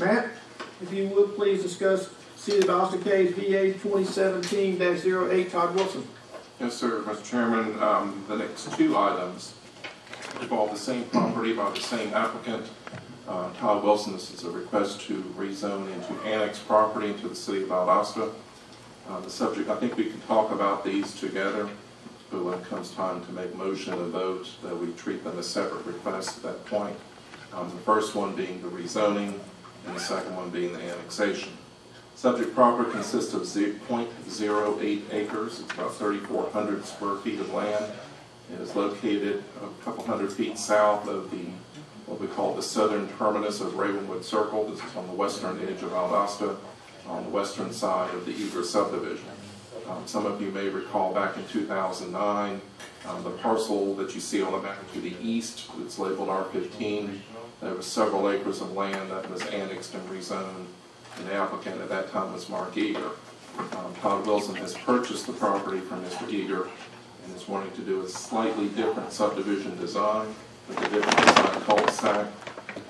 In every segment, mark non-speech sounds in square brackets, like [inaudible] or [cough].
Matt, if you would please discuss City of Valdosta case VA twenty seventeen 8 Todd Wilson. Yes, sir, Mr. Chairman, um, the next two items involve the same property by the same applicant. Uh, Todd Wilson, this is a request to rezone into annex property into the city of Valdosta. Uh, the subject, I think we can talk about these together, but when it comes time to make motion and vote, that we treat them as separate requests at that point. Um, the first one being the rezoning, and the second one being the annexation. Subject property consists of ze- .08 acres, it's about 3,400 square feet of land. It is located a couple hundred feet south of the, what we call the southern terminus of Ravenwood Circle. This is on the western edge of Valdosta, on the western side of the Eager subdivision. Um, Some of you may recall back in 2009, um, the parcel that you see on the map to the east, it's labeled R15, there was several acres of land that was annexed and rezoned, and the applicant at that time was Mark Eager. Um, Todd Wilson has purchased the property from Mr. Eager and is wanting to do a slightly different subdivision design with a different design cul-de-sac.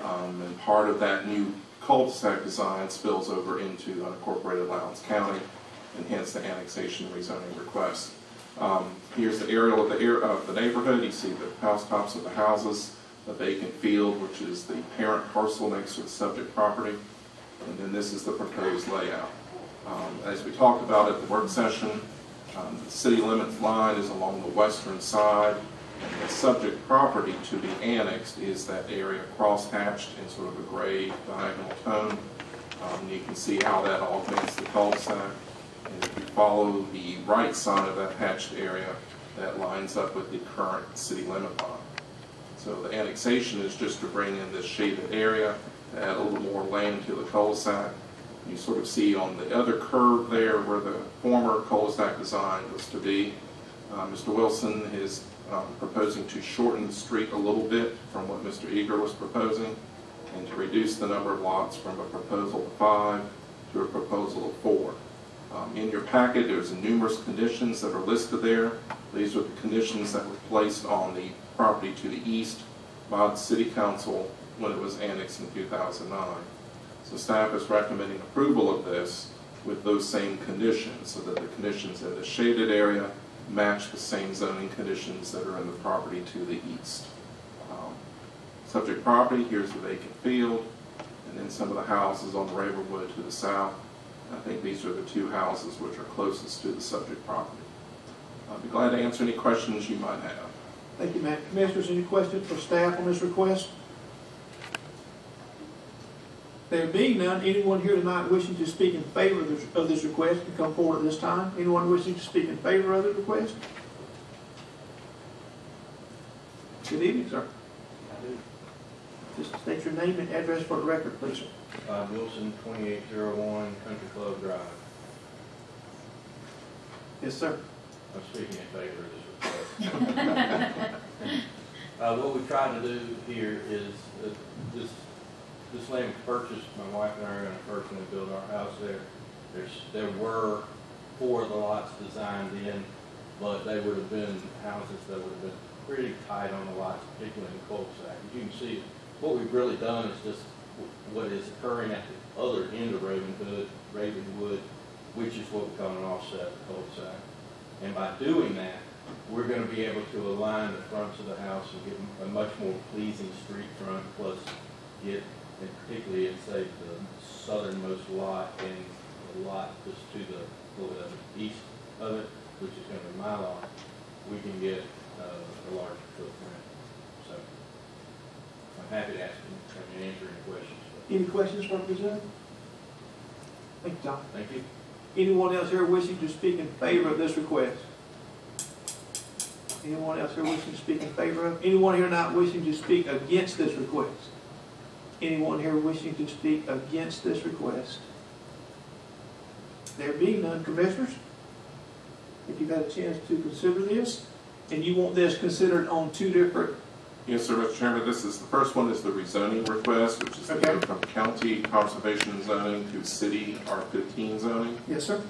Um, And part of that new cul-de-sac design spills over into unincorporated Lowndes County, and hence the annexation rezoning request. Um, Here's the aerial of the, air- of the neighborhood. You see the housetops of the houses, the vacant field, which is the parent parcel next to the subject property. And then this is the proposed layout. Um, As we talked about at the work session, um, the city limits line is along the western side, and the subject property to be annexed is that area crosshatched in sort of a gray diagonal tone. Um, You can see how that augments the cul-de-sac. And if you follow the right side of that hatched area, that lines up with the current city limit line. So the annexation is just to bring in this shaded area, add a little more land to the cul-de-sac. You sort of see on the other curve there where the former cul-de-sac design was to be. Uh, Mr. Wilson is um, proposing to shorten the street a little bit from what Mr. Eager was proposing, and to reduce the number of lots from a proposal of five to a proposal of four. Um, In your packet, there's numerous conditions that are listed there. These are the conditions that were placed on the property to the east by the city council when it was annexed in 2009. So staff is recommending approval of this with those same conditions, so that the conditions in the shaded area match the same zoning conditions that are in the property to the east. Um, Subject property, here's the vacant field, and then some of the houses on Ravenwood to the south. I think these are the two houses which are closest to the subject property. I'd be glad to answer any questions you might have. Thank you, Matt. Commissioners, any questions for staff on this request? There being none, anyone here tonight wishing to speak in favor of this, of this request can come forward at this time. Anyone wishing to speak in favor of the request? Good evening, sir. Just state your name and address for the record, please, sir. Bob Wilson, twenty-eight zero one Country Club Drive. Yes, sir. I'm speaking in favor of this request. [laughs] Uh, what we try to do here is, uh, this, this land was purchased, my wife and I are gonna personally build our house there. There's, there were four of the lots designed in, but they would have been houses that would have been pretty tight on the lots, particularly in the cul-de-sac. As you can see, what we've really done is just what is occurring at the other end of Ravenwood, Ravenwood, which is what we call an offset cul-de-sac. And by doing that, we're gonna be able to align the fronts of the house and get a much more pleasing street front, plus get, and particularly in, say, the southernmost lot and the lot just to the, little bit east of it, which is gonna be my lot, we can get, uh, a larger footprint. So, I'm happy to ask, and answer any questions. Any questions presenter? Thank you, John. Thank you. Anyone else here wishing to speak in favor of this request? Anyone else here wishing to speak in favor of? Anyone here not wishing to speak against this request? Anyone here wishing to speak against this request? There being none, commissioners, if you've had a chance to consider this, and you want this considered on two different, Yes, sir, Mr. Chairman, this is, the first one is the rezoning request, which is to go Okay. from county conservation zoning to city R15 zoning. yes, sir?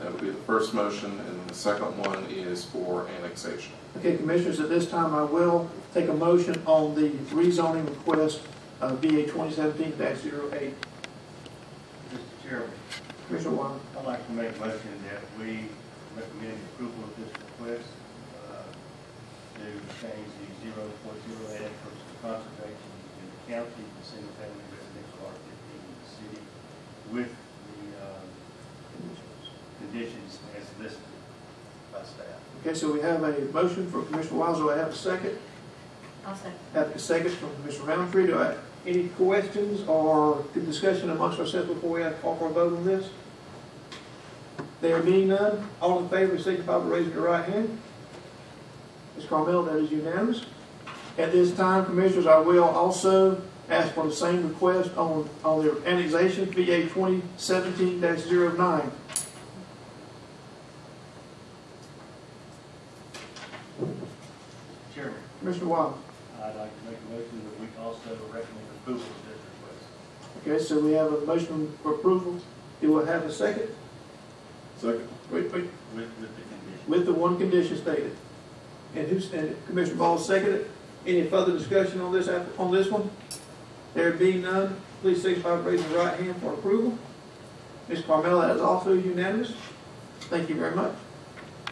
That would be the first motion, and the second one is for annexation. Okay, Commissioners, at this time, I will take a motion on the rezoning request of VA twenty seventeen 8 Mr. Chairman, Commissioner Wiley. I'd like to make a motion that we recommend approval of this request to change the zero point zero eight acres of conservation in the county to single-family residential R fifteen in the city with the uh, conditions as listed by staff. Okay, so we have a motion for Commissioner Wiles. Do I have a second? I'll second. Have a second from Commissioner Roundtree. Do I, any questions or good discussion amongst ourselves before we have call for a vote on this? There being none, all in favor, signify by raising your right hand. Ms. Carmel, that is unanimous. At this time, Commissioners, I will also ask for the same request on, on their annexation, VA twenty seventeen 9 Chairman, Commissioner Wiles. I'd like to make a motion that we also recommend approval of this request. Okay, so we have a motion for approval. Do I have a second? Second. Wait, wait, With, with the condition. with the one condition stated. And who's, and Commissioner Ball seconded. Any further discussion on this, on this one? There being none, please signify by raising your right hand for approval. Ms. Carmella, that is also unanimous. Thank you very much.